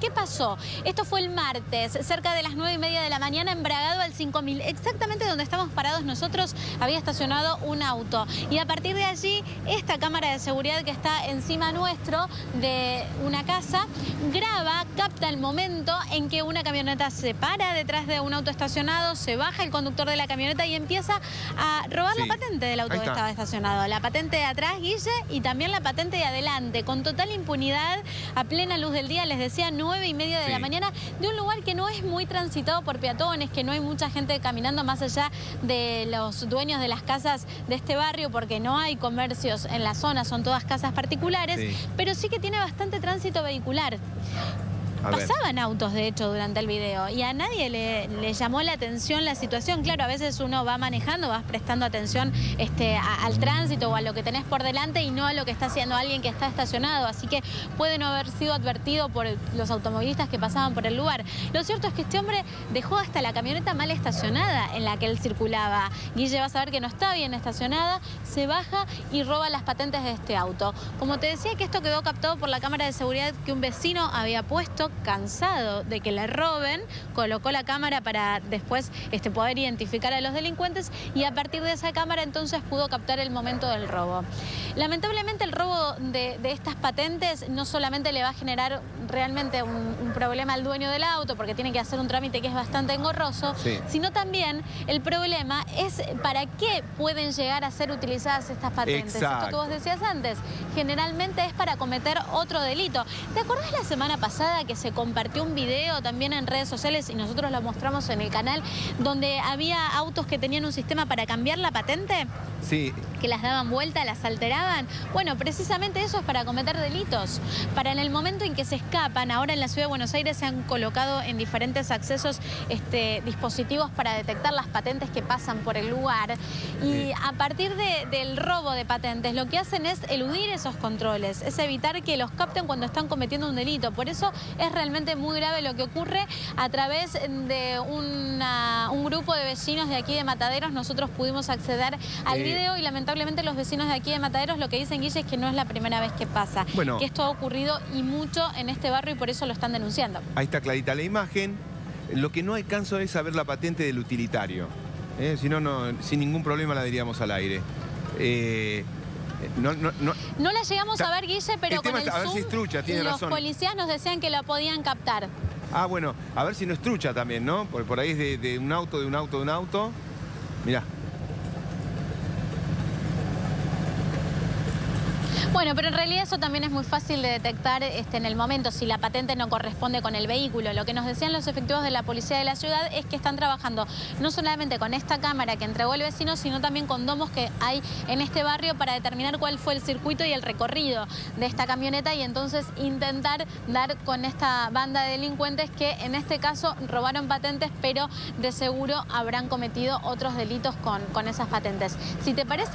¿Qué pasó? Esto fue el martes, cerca de las 9 y media de la mañana, en Bragado al 5000. Exactamente donde estamos parados nosotros había estacionado un auto. Y a partir de allí, esta cámara de seguridad que está encima nuestro de una casa, graba, capta el momento en que una camioneta se para detrás de un auto estacionado, se baja el conductor de la camioneta y empieza a robar la patente del auto que estaba estacionado. La patente de atrás, Guille, y también la patente de adelante, con total impunidad, a plena luz del día, les decía, nueve y media de la mañana, de un lugar que no es muy transitado por peatones, que no hay mucha gente caminando más allá de los dueños de las casas de este barrio, porque no hay comercios en la zona, son todas casas particulares, pero sí que tiene bastante tránsito vehicular. Pasaban autos, de hecho, durante el video y a nadie le, llamó la atención la situación. Claro, a veces uno va manejando, vas prestando atención este, al tránsito o a lo que tenés por delante y no a lo que está haciendo alguien que está estacionado. Así que puede no haber sido advertido por los automovilistas que pasaban por el lugar. Lo cierto es que este hombre dejó hasta la camioneta mal estacionada en la que él circulaba. Guille va a saber que no está bien estacionada, se baja y roba las patentes de este auto. Como te decía que esto quedó captado por la cámara de seguridad que un vecino había puesto cansado de que le roben, colocó la cámara para después este, poder identificar a los delincuentes y a partir de esa cámara entonces pudo captar el momento del robo. Lamentablemente el robo de, estas patentes no solamente le va a generar realmente un, problema al dueño del auto porque tiene que hacer un trámite que es bastante engorroso, sino también el problema es para qué pueden llegar a ser utilizadas estas patentes. Esto que vos decías antes, generalmente es para cometer otro delito. ¿Te acordás la semana pasada que se compartió un video también en redes sociales y nosotros lo mostramos en el canal, donde había autos que tenían un sistema para cambiar la patente. Sí. Que las daban vuelta, las alteraban. Bueno, precisamente eso es para cometer delitos. Para en el momento en que se escapan, ahora en la ciudad de Buenos Aires se han colocado en diferentes accesos este, dispositivos para detectar las patentes que pasan por el lugar. Y a partir del robo de patentes, lo que hacen es eludir esos controles, es evitar que los capten cuando están cometiendo un delito. Por eso es realmente muy grave lo que ocurre. A través de un grupo de vecinos de aquí de Mataderos, nosotros pudimos acceder al video y lamentablemente los vecinos de aquí de Mataderos lo que dicen, Guille, es que no es la primera vez que pasa. que esto ha ocurrido y mucho en este barrio y por eso lo están denunciando. Ahí está clarita la imagen. Lo que no alcanzo es saber la patente del utilitario. ¿eh? Si no, sin ningún problema la diríamos al aire. Eh, no, la llegamos a ver, Guille, pero con el Zoom, los policías nos decían que la podían captar. Ah, bueno, a ver si no es trucha también, ¿no? Porque por ahí es de, de un auto, de un auto, de un auto. Mirá. Bueno, pero en realidad eso también es muy fácil de detectar este, en el momento si la patente no corresponde con el vehículo. Lo que nos decían los efectivos de la policía de la ciudad es que están trabajando no solamente con esta cámara que entregó el vecino, sino también con domos que hay en este barrio para determinar cuál fue el circuito y el recorrido de esta camioneta y entonces intentar dar con esta banda de delincuentes que en este caso robaron patentes, pero de seguro habrán cometido otros delitos con, con esas patentes. Si te parece...